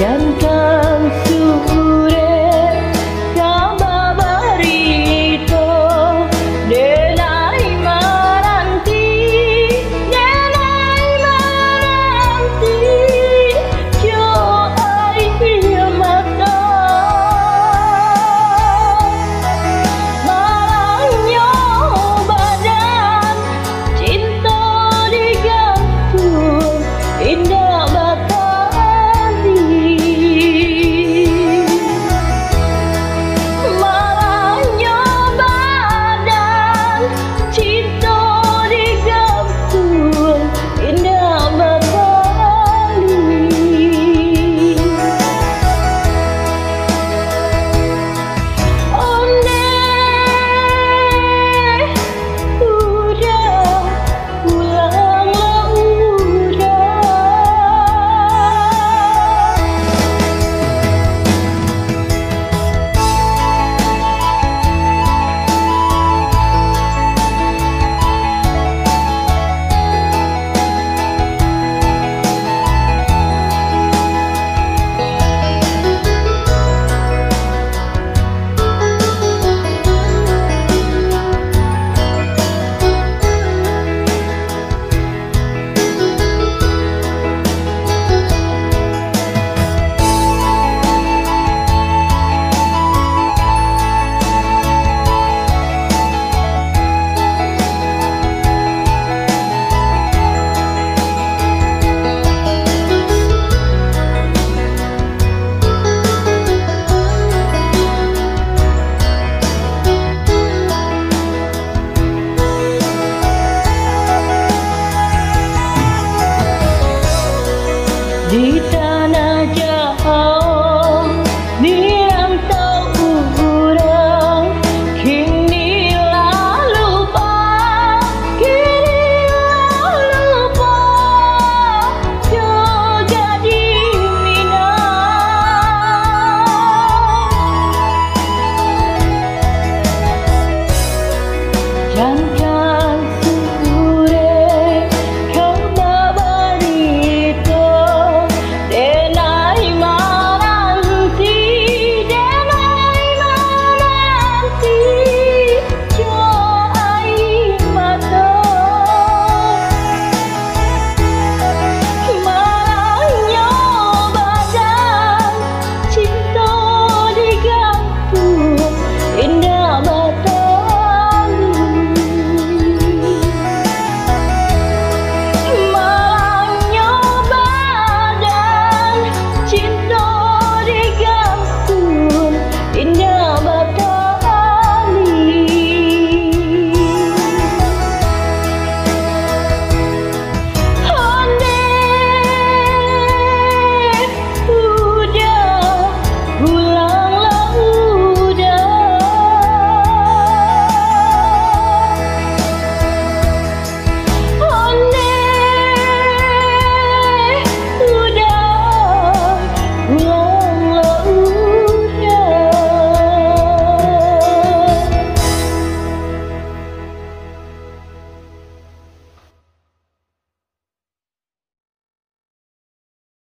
dan